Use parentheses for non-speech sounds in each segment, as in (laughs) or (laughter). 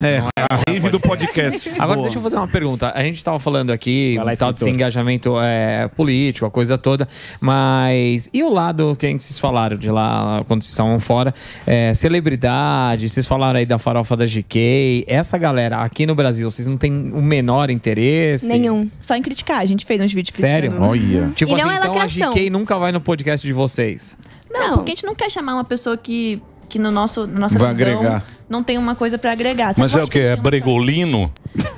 É, não a rave do podcast. (laughs) Agora, Boa. deixa eu fazer uma pergunta. A gente tava falando aqui, Vai lá, tal desse engajamento é, político, a coisa toda, mas e o lado que vocês falaram de lá, quando vocês estavam fora? É, celebridade, vocês falaram aí da farofa da GK. Essa galera aqui no Brasil, vocês não têm o menor interesse? Nenhum. Só em criticar. A gente fez uns vídeos Sério? criticando. Tipo E não assim, é então lacração. a GK nunca vai no podcast de vocês. Não, porque a gente não quer chamar uma pessoa que, que no nosso, na nossa Vai visão agregar. Não tem uma coisa pra agregar. Você Mas é o que? É bregolino?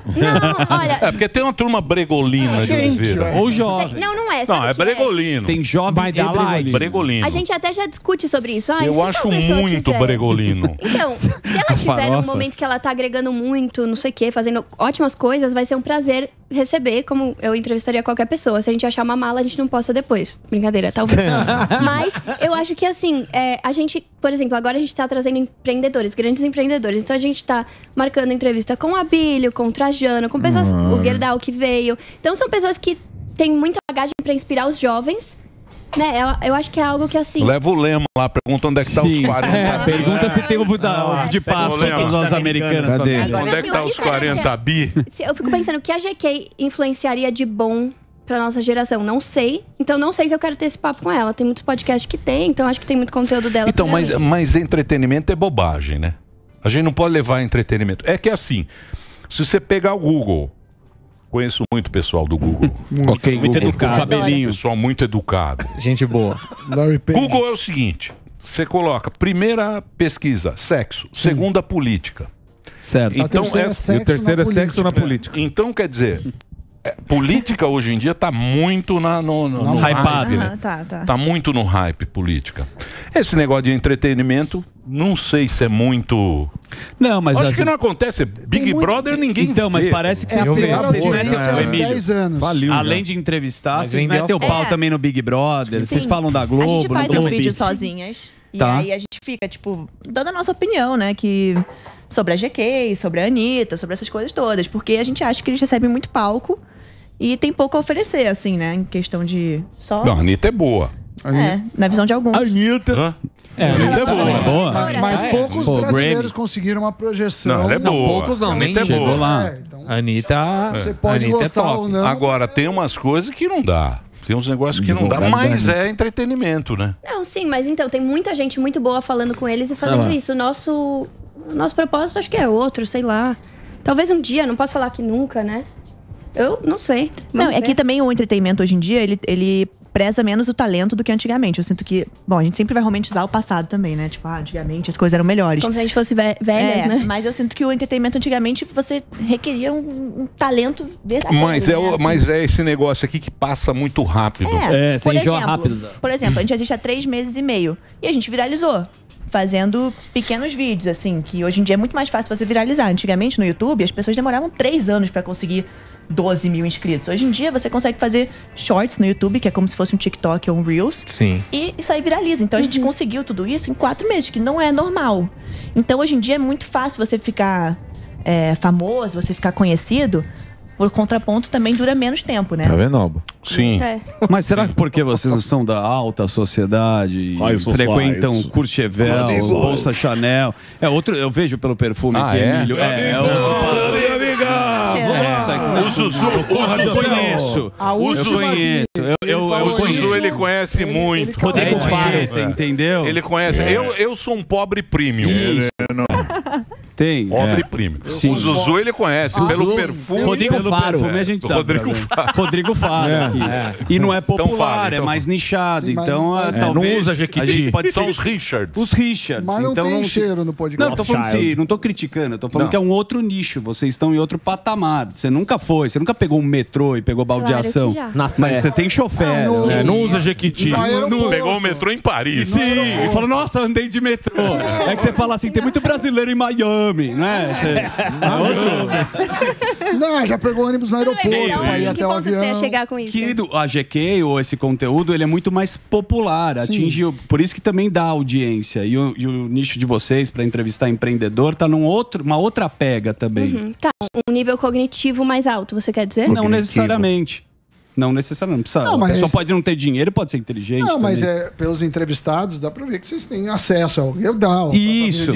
Não, olha. É porque tem uma turma bregolina de Oliveira. Ou jovem. Não, não é. Não, Sabe é o que bregolino. Tem jovem Vai dar bregolino. Bregolino. A gente até já discute sobre isso. Ah, Eu acho muito quiser? bregolino. Então, se ela (laughs) tiver num farofa. momento que ela tá agregando muito, não sei o quê, fazendo ótimas coisas, vai ser um prazer receber, como eu entrevistaria qualquer pessoa. Se a gente achar uma mala, a gente não posta depois. Brincadeira, talvez. (laughs) Mas eu acho que assim, é, a gente, por exemplo, agora a gente tá trazendo empreendedores, grandes empreendedores. Então a gente tá marcando entrevista com o Abílio, com o Trajano, com pessoas, Ah. o Gerdau que veio. Então são pessoas que têm muita bagagem pra inspirar os jovens. Né? Eu, eu acho que é algo que assim. Leva o lema lá, pergunta onde é que tá os Sim. 40. É, pergunta se tem ovo da- ovo de Páscoa para as americanas. Cadê? Agora, Onde é que assim, tá os que será que 40 é? bi? Eu fico pensando o que a GK influenciaria de bom pra nossa geração. Não sei. Então não sei se eu quero ter esse papo com ela. Tem muitos podcasts que tem, então acho que tem muito conteúdo dela. Então, mas, mim. mas entretenimento é bobagem, né? A gente não pode levar entretenimento. É que assim, se você pegar o Google, conheço muito pessoal do Google. (laughs) Ok, Muito Google. educado. Cabelinho. Pessoal muito educado. Gente boa. Google é o seguinte: você coloca primeira pesquisa, sexo, segunda política. Certo. A terceira é sexo E o terceiro na é sexo na política. Então, quer dizer, é, política hoje em dia tá muito na, no, no, no hype, né? Aham, tá, tá. Tá muito no hype política. Esse negócio de entretenimento, não sei se é muito. Não, mas Acho a- que não acontece. Big Brother ninguém Então, mas vê. parece que É, vocês, vocês metem É, o Emílio. 10 anos. Além já. de entrevistar, Mas vocês metem o pau poucos. também no Big Brother. Vocês falam da Globo, A gente faz vídeos Hits. sozinhas. E Tá. aí a gente fica, tipo, dando a nossa opinião, né? Que sobre a GK, sobre a Anitta, sobre essas coisas todas. Porque a gente acha que eles recebem muito palco e tem pouco a oferecer, assim, né? Em questão de só. Não, a Anitta é boa. É, na visão de alguns. Anitta. Hã? É, a Anitta é boa. É boa. Mas, mas É. poucos Pô, brasileiros Grammy. conseguiram uma projeção. Não, ela é Não, boa. poucos não, A nem Anitta é Chegou boa. lá. É, então, Anitta. você pode Anitta gostar é top. ou não. Agora, tem umas coisas que não dá. Tem uns negócios que não dá, mas é entretenimento, né? Não, sim, mas então, tem muita gente muito boa falando com eles e fazendo Ah isso. O nosso, o nosso propósito acho que é outro, sei lá. Talvez um dia, não posso falar que nunca, né? Eu não sei. Não, Vamos é ver. que também o entretenimento hoje em dia, ele, ele preza menos o talento do que antigamente. Eu sinto que, bom, a gente sempre vai romantizar o passado também, né? Tipo, ah, antigamente as coisas eram melhores. Como se a gente fosse ve- velhas, É, né? Mas eu sinto que o entretenimento antigamente você requeria um, um talento verdadeiro. Mas é, né? o- Assim. mas é esse negócio aqui que passa muito rápido. É, você por enjoa exemplo, rápido. Por exemplo, a gente existe há três meses e meio. E a gente viralizou. Fazendo pequenos vídeos, assim, que hoje em dia é muito mais fácil você viralizar. Antigamente, no YouTube, as pessoas demoravam três anos pra conseguir 12 mil inscritos. Hoje em dia, você consegue fazer shorts no YouTube, que é como se fosse um TikTok ou um Reels. Sim. E isso aí viraliza. Então a gente conseguiu tudo isso em quatro meses, que não é normal. Então hoje em dia é muito fácil você ficar é, famoso, você ficar conhecido. Por contraponto, também dura menos tempo, né? Tá vendo, Alba? Sim. É. Mas será que porque vocês não são da alta sociedade, society. frequentam Courchevel, Bolsa Chanel? É outro, eu vejo pelo perfume Ah, que é? Emílio. É, é outro. Isso aqui- não, O Zuzu, o eu Zuzu, conheço. A Eu conheço. Eu, eu, Ele eu falou o conheço. Zuzu ele conhece Ele- muito. ele É etiqueta, entendeu? Ele conhece. Eu, eu sou um pobre premium. (laughs) tem. Pobre é. O Zuzu ele conhece pelo Zuzu. perfume. Rodrigo pelo Faro. perfume a gente tá Rodrigo ver. Faro. Rodrigo Faro É, aqui. é. E não é popular, Então fala, é então mais nichado. Sim, então, mas- ah, É, não talvez usa a Jequiti. pode São os Richards. os Richards. Mas não então tem não cheiro no podcast. Não, tô falando assim, não tô criticando, eu tô falando Não. que é um outro nicho. Vocês estão em outro patamar. Você nunca foi, você nunca pegou um metrô e pegou baldeação. Na Mas você tem chofer. Ah, no-? É, não usa Jequiti. Pegou o metrô em Paris. Sim, e falou, nossa, andei de metrô. É que você fala assim, tem muito brasileiro em Miami, né? É outro- Não, já pegou ônibus no aeroporto Então, pra ir que até o ponto que você ia avião. chegar com isso? Que a GQ ou esse conteúdo ele é muito mais popular, atinge, por isso que também dá audiência. E o, e o nicho de vocês para entrevistar empreendedor tá num outro, uma outra pega também. Uhum. Tá, um nível cognitivo mais alto, você quer dizer? Não necessariamente. Não necessariamente. Precisa, Não, a mas- pessoa pode não ter dinheiro, pode ser inteligente. Não, mas também. é, pelos entrevistados, dá pra ver que vocês têm acesso ao Gerdau. Isso.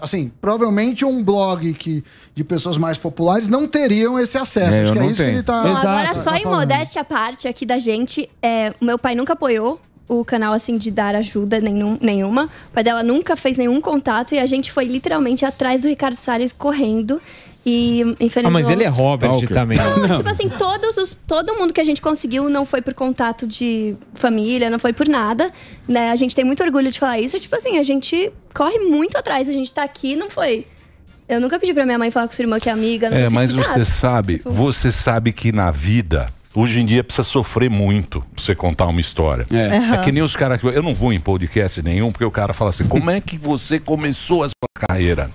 Assim, provavelmente um blog que, de pessoas mais populares não teriam esse acesso. É, Acho eu que é isso que tenho. ele tá. Exato. agora só tá em falando. modéstia à parte aqui da gente, é, o meu pai nunca apoiou o canal assim de dar ajuda nenhum, nenhuma. O pai dela nunca fez nenhum contato e a gente foi literalmente atrás do Ricardo Salles correndo e Ah, infernizou. mas ele é Robert Stalker. também. Não, tipo assim, todos os, todo mundo que a gente conseguiu não foi por contato de família, não foi por nada, né? A gente tem muito orgulho de falar isso. Tipo assim, a gente corre muito atrás. A gente tá aqui, não foi... Eu nunca pedi pra minha mãe falar com sua irmã que é amiga. É, mas nada. você sabe, Tipo, você sabe que na vida, hoje em dia precisa sofrer muito pra você contar uma história. É. É que nem os caras. Eu não vou em podcast nenhum, porque o cara fala assim: como é que você começou a carreira?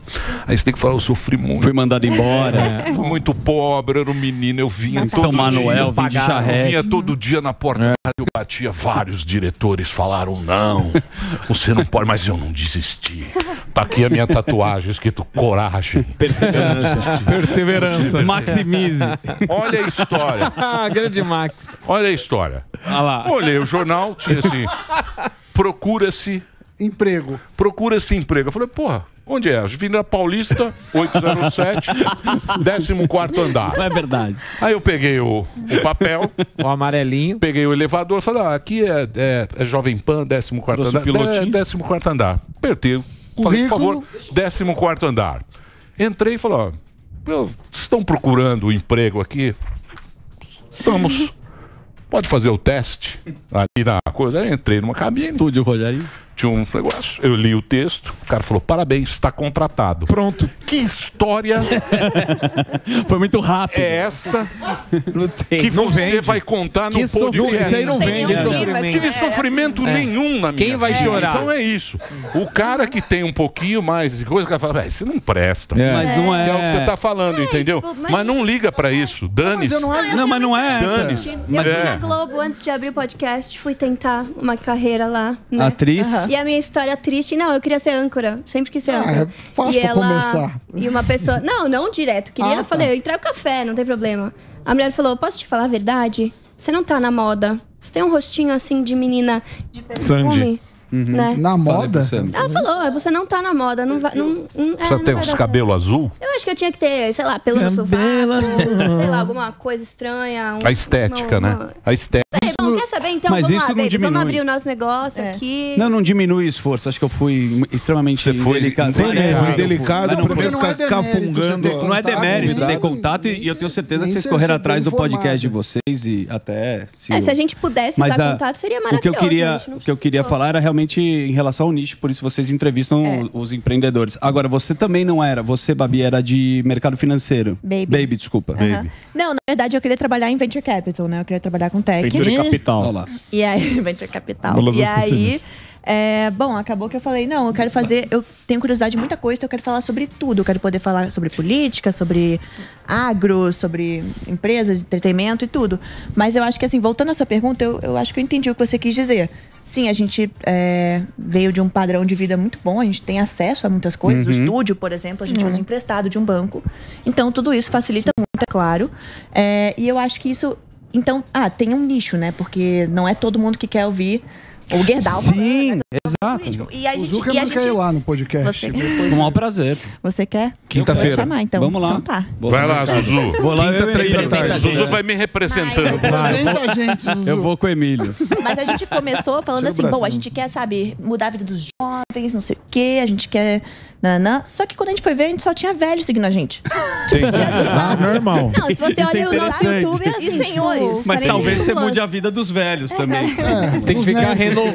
Aí você tem que falar, eu sofri muito. Fui mandado embora. (laughs) Fui muito pobre, era um menino, eu vinha Em todo São Manuel, dia, vim de eu charrete. vinha todo dia na porta da rádio, eu batia, vários diretores falaram, não, você não pode, mas eu não desisti. Tá aqui a minha tatuagem, escrito coragem. Perseverança. Perseverança. Maximize. Olha a história, Ah, grande Max. olha a história. Olha lá. Olhei o jornal, tinha assim, procura-se, Emprego. procura-se emprego. Eu falei, porra, onde é? Avenida Paulista, 807, 14º (laughs) andar. Não é verdade. Aí eu peguei o, o papel, O amarelinho. Peguei o elevador e falei, ah, aqui é, é, é Jovem Pan, 14 Trouxe andar. pilotinho. É, 14 andar. Apertei. Falei, por favor, Currículo. 14 andar. Entrei e falei, ó, vocês estão procurando um emprego aqui? Vamos. Pode fazer o teste ali na coisa. Aí entrei numa cabine, Estúdio Rogério. Tinha um negócio. Eu li o texto, o cara falou, parabéns, está contratado. Pronto. Que história (laughs) Foi muito rápido. é essa que Não você vende. vai contar no Que podcast? Isso aí não vende. sofrimento. assim, tive é. sofrimento nenhum na minha Quem vai vida. chorar? Então é isso. O cara que tem um pouquinho mais de coisa, o cara fala, "Véi, isso não presta. É. Mas não é. É o que você tá falando, entendeu? tipo, mas- mas... não liga pra isso. Mas Dane-se. eu não acho. Não, mas não é essa. Dane-se. Eu Mas fui é. na Globo antes de abrir o podcast, fui tentar uma carreira lá. Né? Atriz. E a minha história triste, não, eu queria ser âncora, sempre quis ser Ah, âncora. é fácil e pra ela, começar. E uma pessoa, não, não direto, queria, Ah, eu falei, tá. eu entrego café, não tem problema. A mulher falou, posso te falar a verdade? Você não tá na moda. Você tem um rostinho assim de menina de perfume, Sandy. né? Na moda? Ela falou, você não tá na moda, não vai, não, não, é, Precisa não ter vai os dar cabelos azul. Eu acho que eu tinha que ter, sei lá, pelo no sovaco, sei lá, alguma coisa estranha. um- A estética, uma- né? uma- A estética. Bom, quer saber? Então Mas vamos isso lá, não baby, diminui. vamos abrir o nosso negócio É. aqui. Não, não diminui o esforço. Acho que eu fui extremamente Você foi delicado. indelicado. Foi Delicado, não foi- ficar não é demérito cafungando. ter Não é demérito ter Contato, contato e, e eu tenho certeza que nem vocês ser- correram ser atrás bem do podcast de vocês e até se, É, o- se a gente pudesse Mas usar a- contato, seria o que maravilhoso. eu queria, gente não o que eu queria precisou. falar era realmente em relação ao nicho, por isso vocês entrevistam É. os empreendedores. Agora, você também não era, você, Babi, era de mercado financeiro. Baby. Baby, desculpa. Aham. Não, na verdade eu queria trabalhar em venture capital, né? Eu queria trabalhar com tech. Venture capital. Olha lá. E aí, (laughs) venture capital. Bolas e aí, é, bom, acabou que eu falei, não, eu quero fazer, eu tenho curiosidade de muita coisa, então eu quero falar sobre tudo. Eu quero poder falar sobre política, sobre agro, sobre empresas, entretenimento e tudo. Mas eu acho que, assim, voltando à sua pergunta, eu, eu acho que eu entendi o que você quis dizer. Sim, a gente é, veio de um padrão de vida muito bom, a gente tem acesso a muitas coisas. O estúdio, por exemplo, a gente usa emprestado de um banco. Então, tudo isso facilita muito, é claro. É, e eu acho que isso. Então, ah, tem um nicho, né? Porque não é todo mundo que quer ouvir o Gerdau. falando, Sim, né? exato. E a O gente, e a gente quer ir lá no podcast. Você, Com o maior prazer. você quer? Quinta-feira. Eu vou chamar, então. Vamos lá. Então tá. Vou Vai lá. Zuzu. Vou lá, Quinta, eu, três da tarde. Zuzu vai me representando. Gente, Zuzu. Eu vou com o Emílio. Mas a gente começou falando assim, bom, a gente quer, sabe, mudar a vida dos jovens, não sei o quê, a gente quer. Nanã. Só que quando a gente foi ver, a gente só tinha velho seguindo a gente. Ah, normal. Não, se você Isso é olha o nosso. YouTube, é assim, E senhores? tipo, Mas 40 talvez você mude a vida dos velhos também. É, Tem que ficar renovando